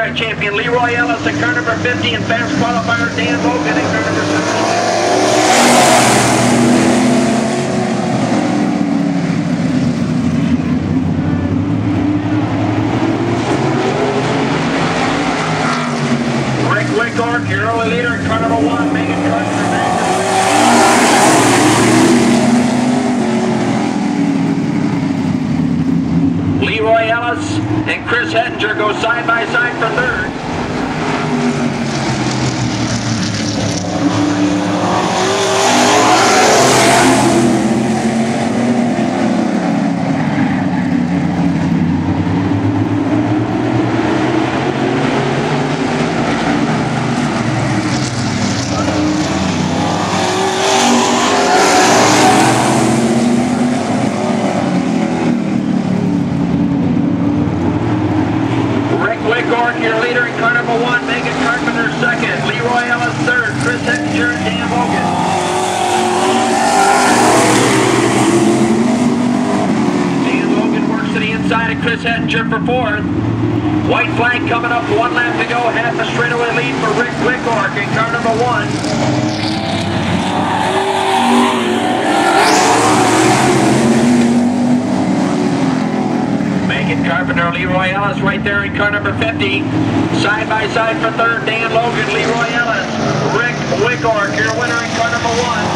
track champion Leroy Ellis in car number 50 and fast qualifier Dan Logan in car number 70. Rick Wickork, your early leader in car number one, Megan Carpenter. Ellis and Chris Hettinger go side by side for third. Rick Wickork, your leader in car number one, Megan Carpenter second, Leroy Ellis third, Chris Hettinger and Dan Logan. Dan Logan works to the inside of Chris Hettinger for fourth. White flag coming up, one lap to go, half a straightaway lead for Rick Wickork in car number one. Megan Carpenter, Leroy Ellis right there in car number 50. Side by side for third, Dan Logan, Leroy Ellis. Rick Wickork, your winner in car number one.